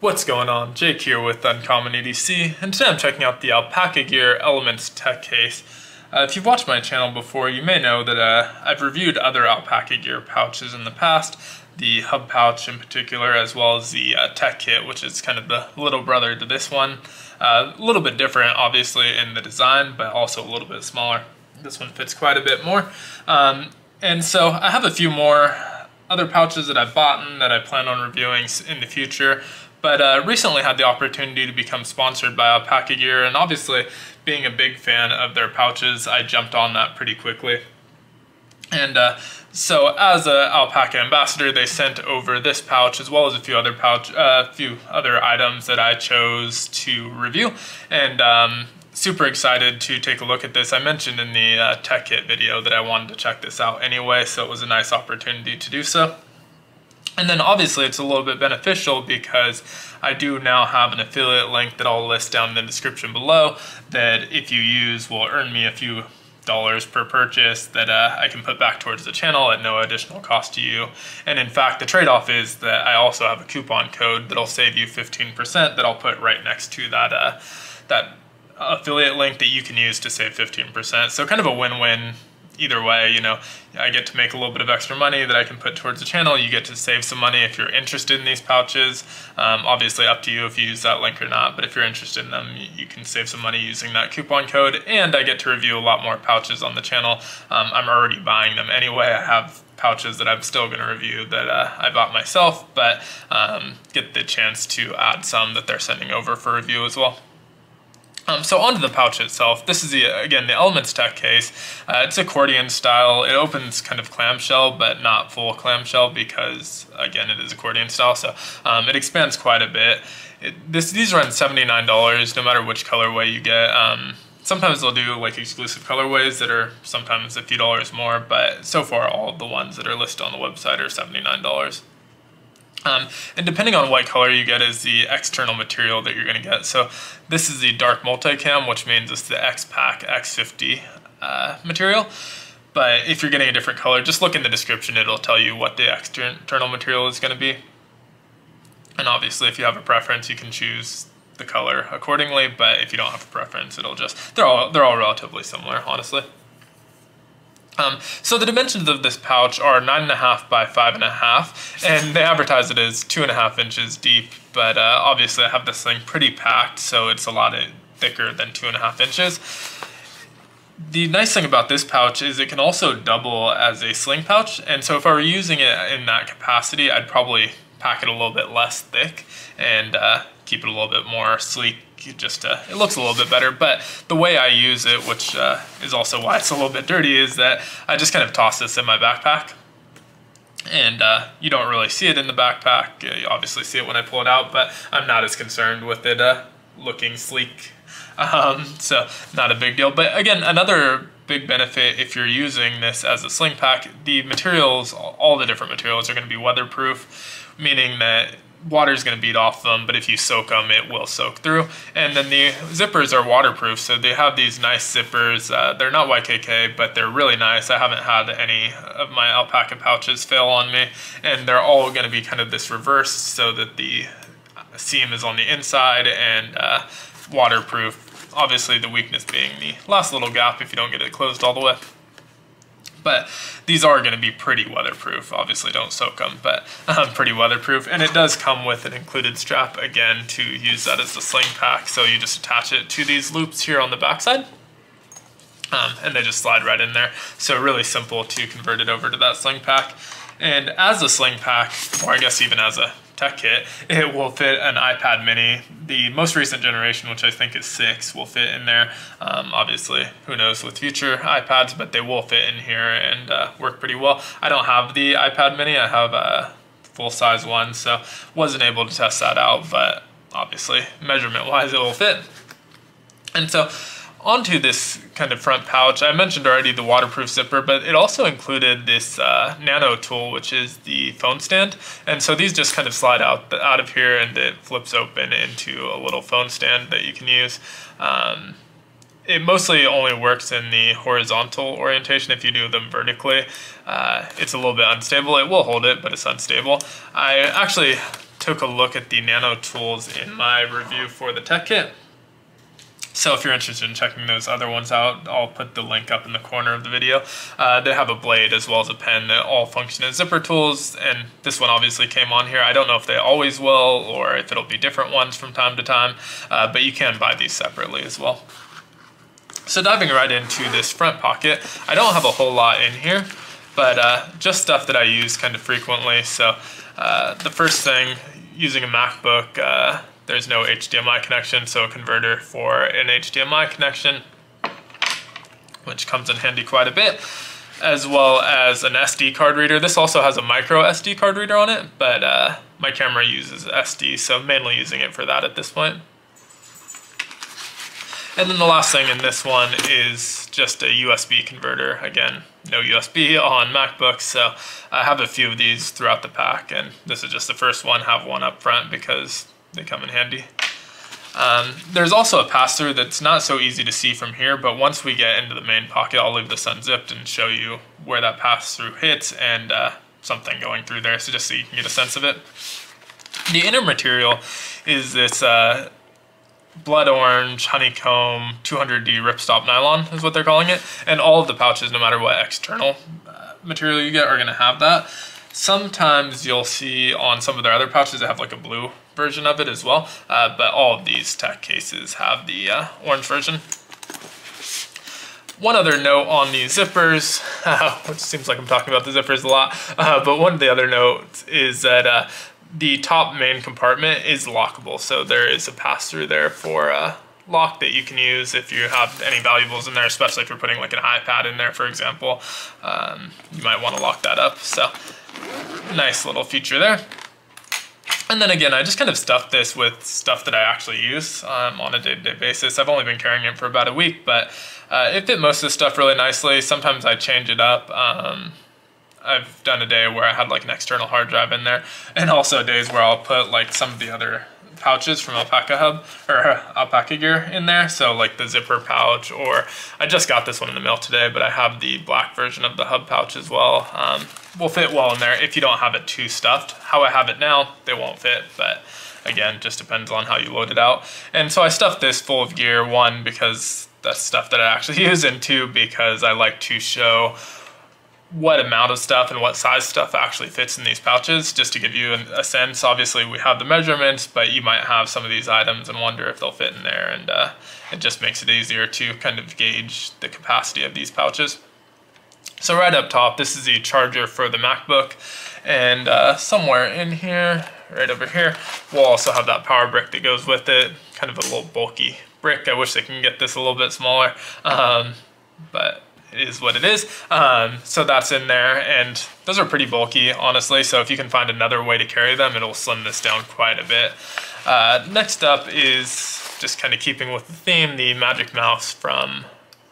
What's going on? Jake here with Uncommon EDC, and today I'm checking out the Alpaka Gear Elements Tech Case. Uh, if you've watched my channel before, you may know that uh, I've reviewed other Alpaka Gear pouches in the past, the hub pouch in particular, as well as the uh, Tech Kit, which is kind of the little brother to this one. Uh, a little bit different, obviously, in the design, but also a little bit smaller. This one fits quite a bit more. Um, and so I have a few more other pouches that I've bought and that I plan on reviewing in the future but uh, recently had the opportunity to become sponsored by Alpaka Gear, and obviously, being a big fan of their pouches, I jumped on that pretty quickly. And uh, so, as an Alpaka ambassador, they sent over this pouch as well as a few other pouch, a uh, few other items that I chose to review. And um, super excited to take a look at this. I mentioned in the uh, tech kit video that I wanted to check this out anyway, so it was a nice opportunity to do so. And then obviously it's a little bit beneficial because I do now have an affiliate link that I'll list down in the description below that if you use will earn me a few dollars per purchase that uh, I can put back towards the channel at no additional cost to you. And in fact, the trade-off is that I also have a coupon code that'll save you 15% that I'll put right next to that, uh, that affiliate link that you can use to save 15%. So kind of a win-win either way, you know, I get to make a little bit of extra money that I can put towards the channel. You get to save some money if you're interested in these pouches. Um, obviously up to you if you use that link or not, but if you're interested in them, you can save some money using that coupon code and I get to review a lot more pouches on the channel. Um, I'm already buying them anyway. I have pouches that I'm still going to review that uh, I bought myself, but um, get the chance to add some that they're sending over for review as well. Um, so onto the pouch itself. This is the again the Elements Tech case. Uh, it's accordion style. It opens kind of clamshell, but not full clamshell because again it is accordion style. So um, it expands quite a bit. It, this these run seventy nine dollars no matter which colorway you get. Um, sometimes they'll do like exclusive colorways that are sometimes a few dollars more, but so far all the ones that are listed on the website are seventy nine dollars. Um, and depending on what color you get is the external material that you're going to get. So this is the dark multicam, which means it's the X-Pac X50 uh, material. But if you're getting a different color, just look in the description. It'll tell you what the external material is going to be. And obviously, if you have a preference, you can choose the color accordingly. But if you don't have a preference, it'll just, they're all, they're all relatively similar, honestly. Um, so the dimensions of this pouch are nine and a half by five and a half, and they advertise it as two and a half inches deep, but uh, obviously I have this thing pretty packed, so it's a lot thicker than two and a half inches. The nice thing about this pouch is it can also double as a sling pouch, and so if I were using it in that capacity, I'd probably pack it a little bit less thick and uh, keep it a little bit more sleek just uh, it looks a little bit better. But the way I use it which uh, is also why it's a little bit dirty is that I just kind of toss this in my backpack. And uh, you don't really see it in the backpack. You obviously see it when I pull it out but I'm not as concerned with it uh, looking sleek. Um, so not a big deal. But again another big benefit if you're using this as a sling pack the materials all the different materials are going to be weatherproof meaning that water is going to beat off them, but if you soak them, it will soak through. And then the zippers are waterproof, so they have these nice zippers. Uh, they're not YKK, but they're really nice. I haven't had any of my alpaka pouches fail on me, and they're all going to be kind of this reverse so that the seam is on the inside and uh, waterproof. Obviously, the weakness being the last little gap if you don't get it closed all the way. But these are going to be pretty weatherproof. Obviously don't soak them, but um, pretty weatherproof. And it does come with an included strap, again, to use that as a sling pack. So you just attach it to these loops here on the backside. Um, and they just slide right in there. So really simple to convert it over to that sling pack. And as a sling pack, or I guess even as a tech kit, it will fit an iPad mini. The most recent generation, which I think is six, will fit in there. Um, obviously, who knows with future iPads, but they will fit in here and uh, work pretty well. I don't have the iPad mini, I have a full size one, so wasn't able to test that out, but obviously measurement wise it will fit. And so onto this kind of front pouch, I mentioned already the waterproof zipper, but it also included this uh, nano tool, which is the phone stand. And so these just kind of slide out, out of here and it flips open into a little phone stand that you can use. Um, it mostly only works in the horizontal orientation. If you do them vertically, uh, it's a little bit unstable. It will hold it, but it's unstable. I actually took a look at the Nano tools in my review for the tech kit. So if you're interested in checking those other ones out, I'll put the link up in the corner of the video. Uh, they have a blade as well as a pen that all function as zipper tools, and this one obviously came on here. I don't know if they always will or if it'll be different ones from time to time, uh, but you can buy these separately as well. So diving right into this front pocket, I don't have a whole lot in here, but uh, just stuff that I use kind of frequently. So uh, the first thing, using a MacBook, uh, there's no HDMI connection, so a converter for an HDMI connection, which comes in handy quite a bit, as well as an SD card reader. This also has a micro SD card reader on it, but uh, my camera uses SD, so I'm mainly using it for that at this point. And then the last thing in this one is just a USB converter. Again, no USB on MacBooks, so I have a few of these throughout the pack, and this is just the first one, have one up front because they come in handy. Um, there's also a pass-through that's not so easy to see from here, but once we get into the main pocket, I'll leave this unzipped and show you where that pass-through hits and uh, something going through there, so just so you can get a sense of it. The inner material is this uh, blood orange, honeycomb, 200D ripstop nylon is what they're calling it, and all of the pouches, no matter what external uh, material you get, are going to have that. Sometimes you'll see on some of their other pouches that have like a blue version of it as well, uh, but all of these tech cases have the uh, orange version. One other note on these zippers, uh, which seems like I'm talking about the zippers a lot, uh, but one of the other notes is that uh, the top main compartment is lockable, so there is a pass-through there for a lock that you can use if you have any valuables in there, especially if you're putting like an iPad in there, for example. Um, you might want to lock that up. So nice little feature there. And then again, I just kind of stuffed this with stuff that I actually use um, on a day-to-day -day basis. I've only been carrying it for about a week, but uh, it fit most of the stuff really nicely. Sometimes I change it up. Um, I've done a day where I had like an external hard drive in there, and also days where I'll put like some of the other pouches from Alpaka Hub or uh, Alpaka Gear in there. So like the zipper pouch, or I just got this one in the mail today, but I have the black version of the hub pouch as well. Um, will fit well in there if you don't have it too stuffed. How I have it now, they won't fit, but again, just depends on how you load it out. And so I stuffed this full of gear, one, because that's stuff that I actually use, and two, because I like to show what amount of stuff and what size stuff actually fits in these pouches just to give you a sense. Obviously we have the measurements but you might have some of these items and wonder if they'll fit in there and uh, it just makes it easier to kind of gauge the capacity of these pouches. So right up top this is the charger for the MacBook and uh, somewhere in here right over here we'll also have that power brick that goes with it kind of a little bulky brick. I wish they can get this a little bit smaller um, but is what it is. Um, so that's in there and those are pretty bulky, honestly. So if you can find another way to carry them, it'll slim this down quite a bit. Uh, next up is just kind of keeping with the theme, the Magic Mouse from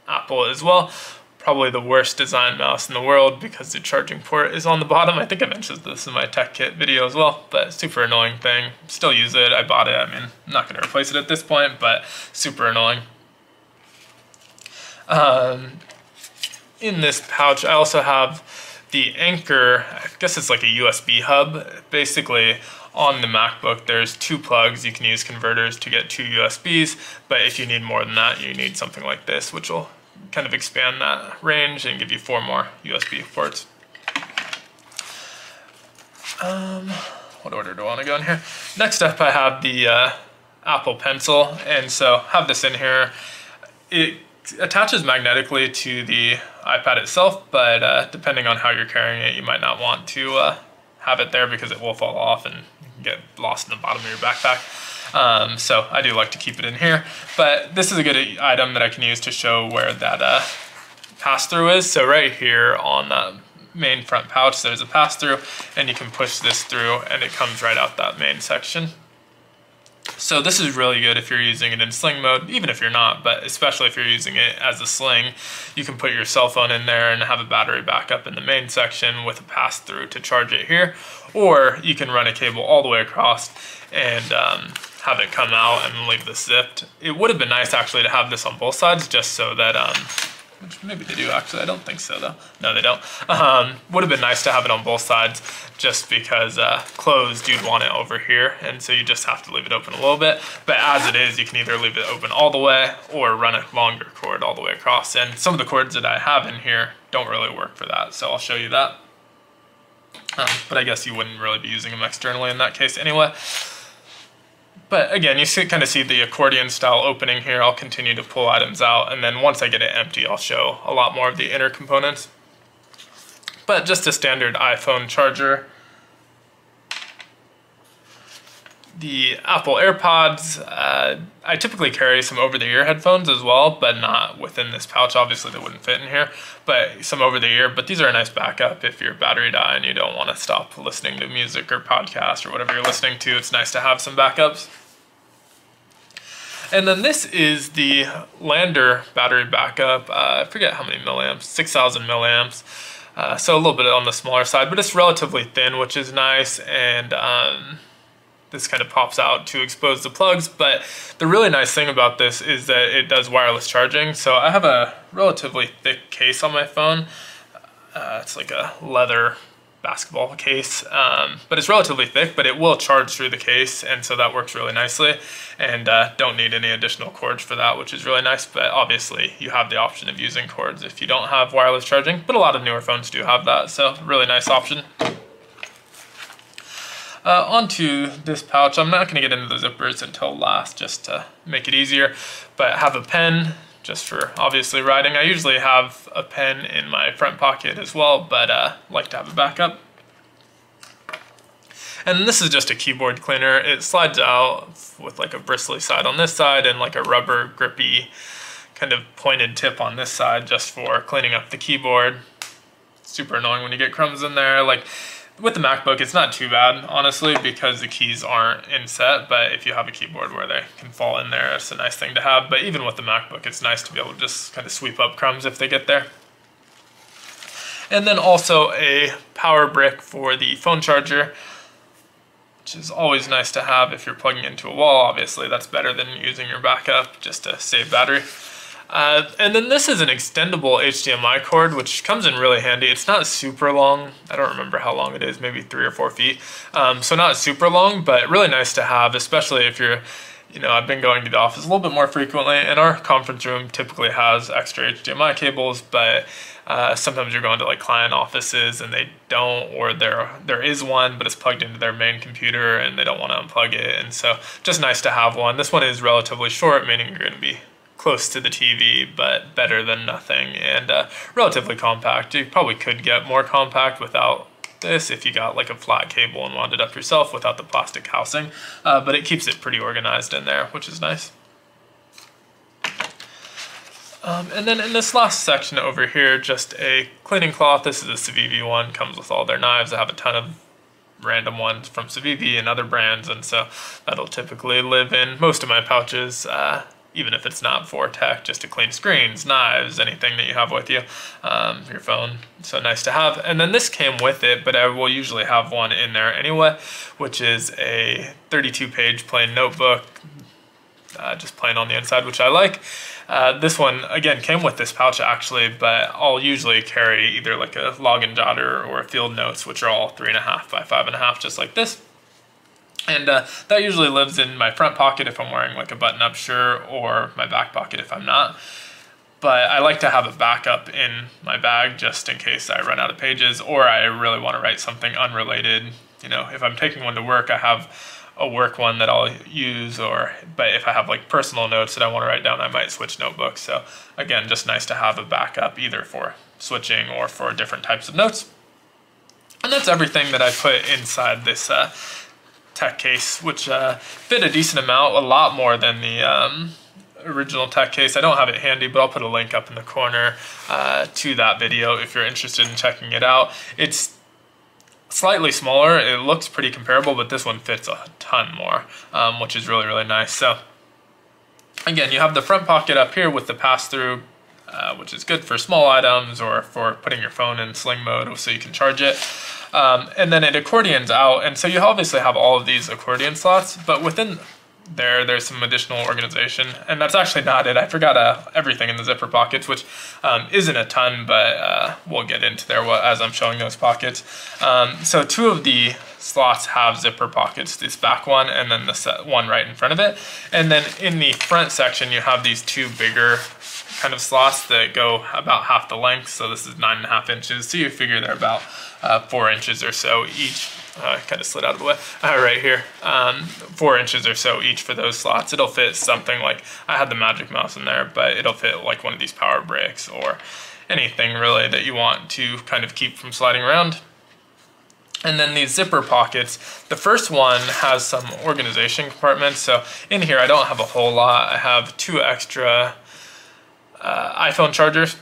Apple as well. Probably the worst design mouse in the world because the charging port is on the bottom. I think I mentioned this in my tech kit video as well, but super annoying thing. Still use it, I bought it. I mean, I'm not gonna replace it at this point, but super annoying. Um, in this pouch, I also have the Anker, I guess it's like a USB hub. Basically, on the MacBook, there's two plugs. You can use converters to get two USBs, but if you need more than that, you need something like this, which will kind of expand that range and give you four more USB ports. Um, what order do I want to go in here? Next up, I have the uh, Apple Pencil, and so have this in here. It attaches magnetically to the iPad itself, but uh, depending on how you're carrying it, you might not want to uh, have it there because it will fall off and get lost in the bottom of your backpack. Um, so I do like to keep it in here, but this is a good item that I can use to show where that uh, pass-through is. So right here on the main front pouch, there's a pass-through, and you can push this through and it comes right out that main section. So this is really good if you're using it in sling mode, even if you're not, but especially if you're using it as a sling, you can put your cell phone in there and have a battery backup in the main section with a pass through to charge it here, or you can run a cable all the way across and um, have it come out and leave this zipped. It would have been nice actually to have this on both sides just so that um, which maybe they do actually. I don't think so though. No, they don't. Um, would have been nice to have it on both sides just because uh, closed, you'd want it over here. And so you just have to leave it open a little bit. But as it is, you can either leave it open all the way or run a longer cord all the way across. And some of the cords that I have in here don't really work for that. So I'll show you that. Um, but I guess you wouldn't really be using them externally in that case anyway. But again, you see, kind of see the accordion style opening here. I'll continue to pull items out, and then once I get it empty, I'll show a lot more of the inner components. But just a standard iPhone charger. The Apple AirPods, uh, I typically carry some over-the-ear headphones as well, but not within this pouch. Obviously, they wouldn't fit in here, but some over-the-ear. But these are a nice backup if your battery die and you don't want to stop listening to music or podcast or whatever you're listening to. It's nice to have some backups. And then this is the Lander battery backup. Uh, I forget how many milliamps, 6,000 milliamps. Uh, so a little bit on the smaller side, but it's relatively thin, which is nice. And um, this kind of pops out to expose the plugs. But the really nice thing about this is that it does wireless charging. So I have a relatively thick case on my phone. Uh, it's like a leather basketball case, um, but it's relatively thick, but it will charge through the case, and so that works really nicely. And uh, don't need any additional cords for that, which is really nice, but obviously you have the option of using cords if you don't have wireless charging, but a lot of newer phones do have that, so really nice option. Uh, onto this pouch, I'm not going to get into the zippers until last just to make it easier, but have a pen just for obviously writing. I usually have a pen in my front pocket as well, but uh, like to have a backup. And this is just a keyboard cleaner. It slides out with like a bristly side on this side and like a rubber grippy kind of pointed tip on this side just for cleaning up the keyboard. Super annoying when you get crumbs in there. Like with the MacBook, it's not too bad, honestly, because the keys aren't inset, but if you have a keyboard where they can fall in there, it's a nice thing to have. But even with the MacBook, it's nice to be able to just kind of sweep up crumbs if they get there. And then also a power brick for the phone charger, which is always nice to have if you're plugging into a wall. Obviously, that's better than using your backup just to save battery. Uh, and then this is an extendable HDMI cord, which comes in really handy. It's not super long. I don't remember how long it is, maybe three or four feet. Um, so not super long, but really nice to have, especially if you're, you know, I've been going to the office a little bit more frequently, and our conference room typically has extra HDMI cables, but uh, sometimes you're going to like client offices and they don't, or there there is one, but it's plugged into their main computer and they don't want to unplug it. And so just nice to have one. This one is relatively short, meaning you're going to be close to the TV, but better than nothing, and uh, relatively compact. You probably could get more compact without this if you got like a flat cable and wound it up yourself without the plastic housing, uh, but it keeps it pretty organized in there, which is nice. Um, and then in this last section over here, just a cleaning cloth. This is a Civivi one, comes with all their knives. I have a ton of random ones from Civivi and other brands, and so that'll typically live in most of my pouches. Uh, even if it's not for tech, just to clean screens, knives, anything that you have with you, um, your phone. So nice to have. And then this came with it, but I will usually have one in there anyway, which is a 32 page plain notebook, uh, just plain on the inside, which I like. Uh, this one, again, came with this pouch actually, but I'll usually carry either like a login jotter or a field notes, which are all three and a half by five and a half, just like this. And uh, that usually lives in my front pocket if I'm wearing like a button-up shirt or my back pocket if I'm not. But I like to have a backup in my bag just in case I run out of pages or I really want to write something unrelated. You know, if I'm taking one to work, I have a work one that I'll use or but if I have like personal notes that I want to write down I might switch notebooks so again just nice to have a backup either for switching or for different types of notes and that's everything that I put inside this uh, tech case, which uh, fit a decent amount, a lot more than the um, original tech case. I don't have it handy, but I'll put a link up in the corner uh, to that video if you're interested in checking it out. It's slightly smaller. It looks pretty comparable, but this one fits a ton more, um, which is really, really nice. So again, you have the front pocket up here with the pass-through uh, which is good for small items or for putting your phone in sling mode so you can charge it. Um, and then it accordions out, and so you obviously have all of these accordion slots, but within there. There's some additional organization, and that's actually not it. I forgot uh, everything in the zipper pockets, which um, isn't a ton, but uh, we'll get into there as I'm showing those pockets. Um, so two of the slots have zipper pockets, this back one and then the one right in front of it. And then in the front section, you have these two bigger kind of slots that go about half the length. So this is nine and a half inches. So you figure they're about uh, four inches or so each. Uh, kind of slid out of the way uh, right here. Um, four inches or so each for those slots. It'll fit something like, I had the Magic Mouse in there, but it'll fit like one of these power bricks or anything really that you want to kind of keep from sliding around. And then these zipper pockets, the first one has some organization compartments. So in here, I don't have a whole lot. I have two extra uh, iPhone chargers.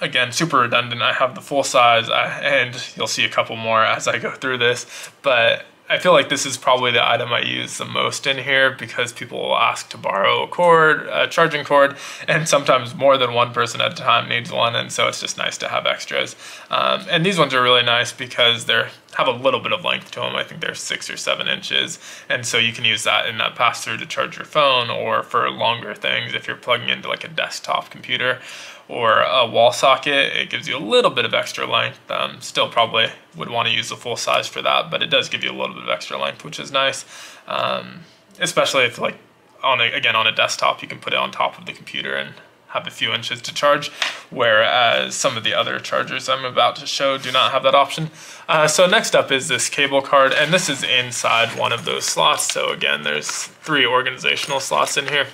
Again, super redundant. I have the full size and you'll see a couple more as I go through this, but I feel like this is probably the item I use the most in here because people will ask to borrow a cord, a charging cord, and sometimes more than one person at a time needs one, and so it's just nice to have extras. Um, and these ones are really nice because they have a little bit of length to them. I think they're six or seven inches, and so you can use that in that pass-through to charge your phone or for longer things if you're plugging into like a desktop computer or a wall socket, it gives you a little bit of extra length. Um, still probably would want to use the full size for that, but it does give you a little bit of extra length, which is nice. Um, especially if like, on a, again, on a desktop, you can put it on top of the computer and have a few inches to charge, whereas some of the other chargers I'm about to show do not have that option. Uh, so next up is this cable card, and this is inside one of those slots. So again, there's three organizational slots in here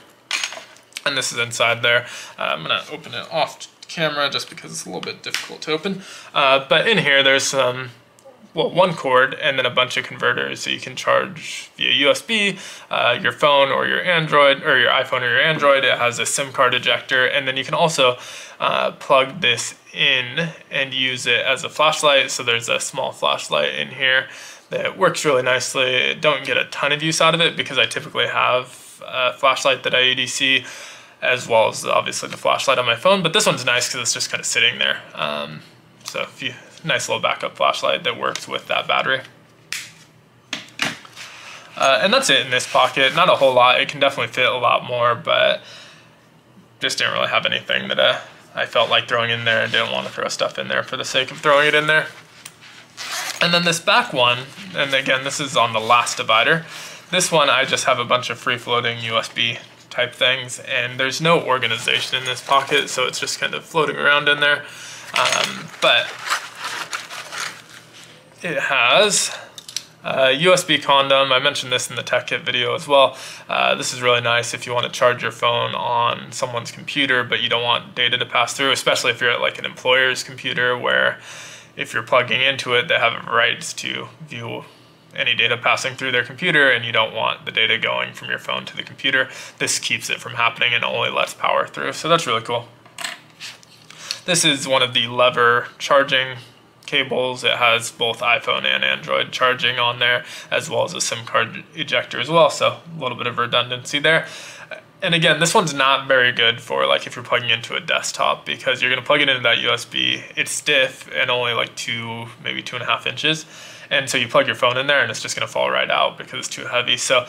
and this is inside there. Uh, I'm gonna open it off camera just because it's a little bit difficult to open. Uh, but in here there's some, well, one cord and then a bunch of converters so you can charge via USB, uh, your phone or your Android, or your iPhone or your Android. It has a SIM card ejector and then you can also uh, plug this in and use it as a flashlight. So there's a small flashlight in here that works really nicely. Don't get a ton of use out of it because I typically have a flashlight that I EDC as well as obviously the flashlight on my phone. But this one's nice because it's just kind of sitting there. Um, so you, nice little backup flashlight that works with that battery. Uh, and that's it in this pocket. Not a whole lot. It can definitely fit a lot more, but just didn't really have anything that uh, I felt like throwing in there and didn't want to throw stuff in there for the sake of throwing it in there. And then this back one, and again, this is on the last divider. This one, I just have a bunch of free-floating USB type things, and there's no organization in this pocket, so it's just kind of floating around in there. Um, but it has a USB condom. I mentioned this in the tech kit video as well. Uh, this is really nice if you want to charge your phone on someone's computer, but you don't want data to pass through, especially if you're at like an employer's computer where if you're plugging into it, they have rights to view any data passing through their computer and you don't want the data going from your phone to the computer. This keeps it from happening and only lets power through. So that's really cool. This is one of the lever charging cables. It has both iPhone and Android charging on there, as well as a SIM card ejector as well. So a little bit of redundancy there. And again, this one's not very good for like if you're plugging into a desktop because you're gonna plug it into that USB. It's stiff and only like two, maybe two and a half inches. And so you plug your phone in there and it's just gonna fall right out because it's too heavy. So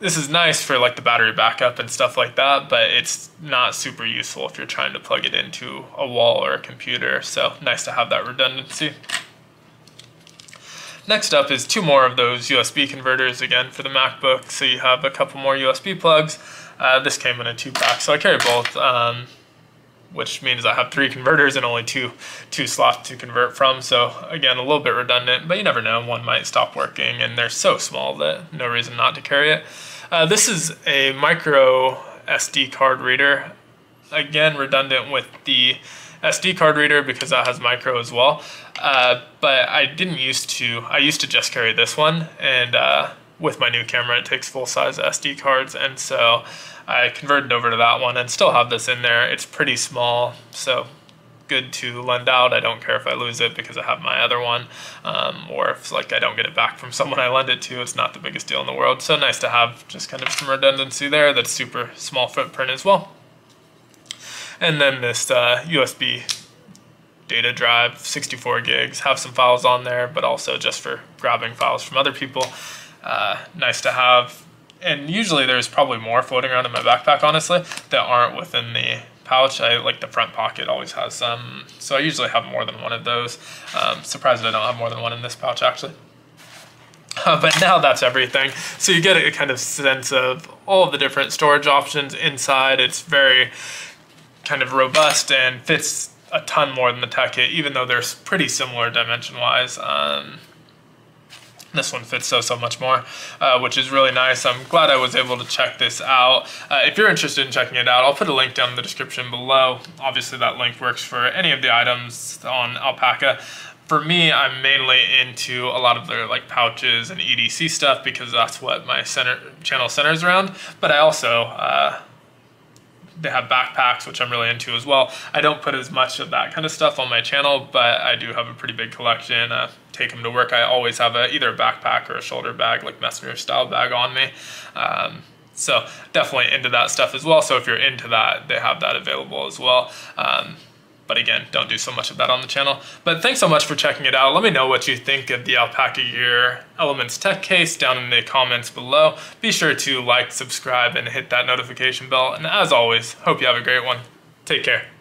this is nice for like the battery backup and stuff like that, but it's not super useful if you're trying to plug it into a wall or a computer. So nice to have that redundancy. Next up is two more of those USB converters again for the MacBook. So you have a couple more USB plugs. Uh, this came in a two pack, so I carry both. Um, which means I have three converters and only two two slots to convert from. So again, a little bit redundant, but you never know. One might stop working, and they're so small that no reason not to carry it. Uh, this is a micro SD card reader. Again, redundant with the SD card reader because that has micro as well. Uh, but I didn't used to, I used to just carry this one and uh, with my new camera it takes full size SD cards and so I converted over to that one and still have this in there. It's pretty small, so good to lend out. I don't care if I lose it because I have my other one, um, or if like I don't get it back from someone I lend it to, it's not the biggest deal in the world. So nice to have just kind of some redundancy there. That's super small footprint as well. And then this uh, USB data drive, 64 gigs, have some files on there, but also just for grabbing files from other people. Uh, nice to have and usually there's probably more floating around in my backpack, honestly, that aren't within the pouch. I like the front pocket always has some, so I usually have more than one of those. Um, surprised I don't have more than one in this pouch actually. Uh, but now that's everything. So you get a kind of sense of all of the different storage options inside. It's very kind of robust and fits a ton more than the Tech Kit, even though they're pretty similar dimension-wise. Um, this one fits so, so much more, uh, which is really nice. I'm glad I was able to check this out. Uh, if you're interested in checking it out, I'll put a link down in the description below. Obviously, that link works for any of the items on Alpaka. for me, I'm mainly into a lot of their like pouches and EDC stuff because that's what my center channel centers around. But I also uh, they have backpacks, which I'm really into as well. I don't put as much of that kind of stuff on my channel, but I do have a pretty big collection. Uh, take them to work. I always have a, either a backpack or a shoulder bag, like messenger style bag on me. Um, so definitely into that stuff as well. So if you're into that, they have that available as well. Um, but again, don't do so much of that on the channel. But thanks so much for checking it out. Let me know what you think of the Alpaka Gear Elements Tech case down in the comments below. Be sure to like, subscribe, and hit that notification bell. And as always, hope you have a great one. Take care.